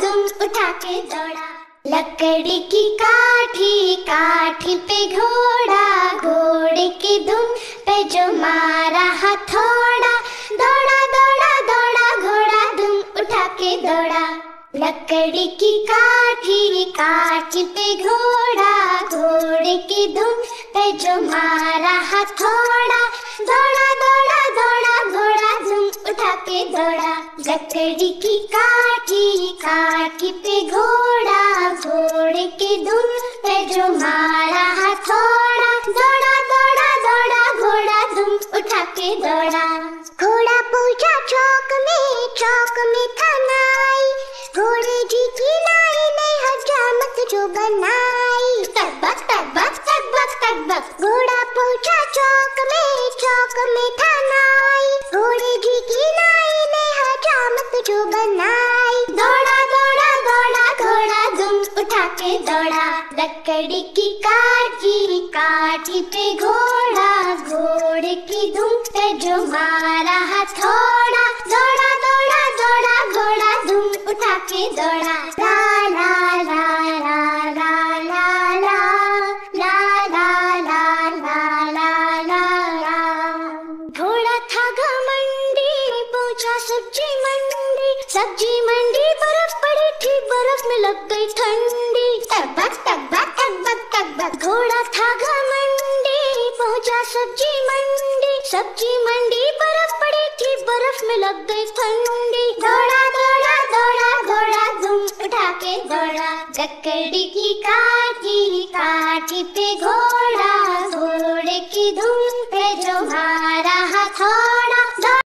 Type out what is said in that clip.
दुम लकड़ी की काठी काठी पे घोड़ा, घोड़े की दुम पे जो मारा हथौड़ा। दौड़ा दौड़ा दौड़ा, घोड़ा, दुम उठा के दौड़ा। लकड़ी की काठी काठी पे घोड़ा, घोड़े की पे जो मारा हथौड़ा दौड़ा दौड़ा दौड़ा, घोड़ा धुन उठा के दौड़ा। लकड़ी की काठी काठी पे घोड़ा, घोड़े की धुन पे जो मारा हथौड़ा दौड़ा दौड़ा दौड़ा, घोड़ा धुन उठा के दौड़ा। घोड़ा पूछा, चौक में चौक में था चौक में था नाई घोड़े जी की नाई ने हजामत जो बनाई। दौड़ा दौड़ा दौड़ा घोड़ा दुम उठा के दौड़ा। लकड़ी की काठी काठी पे घोड़ा, घोड़े की दुम पे जो मारा हथौड़ा दौड़ा दौड़ा दौड़ा घोड़ा दुम उठा के दौड़ा। पहुँचा सब्ज़ी मंडी सब्ज़ी मंडी, बर्फ़ पड़ी थी, बर्फ़ में लग गई ठंडी। तकबक तकबक घोड़ा था घमंडी पहुँचा सब्ज़ी मंडी सब्ज़ी मंडी, बर्फ़ पड़ी थी, बर्फ़ में लग गई ठंडी। दौड़ा दौड़ा दौड़ा, घोड़ा दुम उठा के दौड़ा लकड़ी की काठी काठी पे घोड़ा।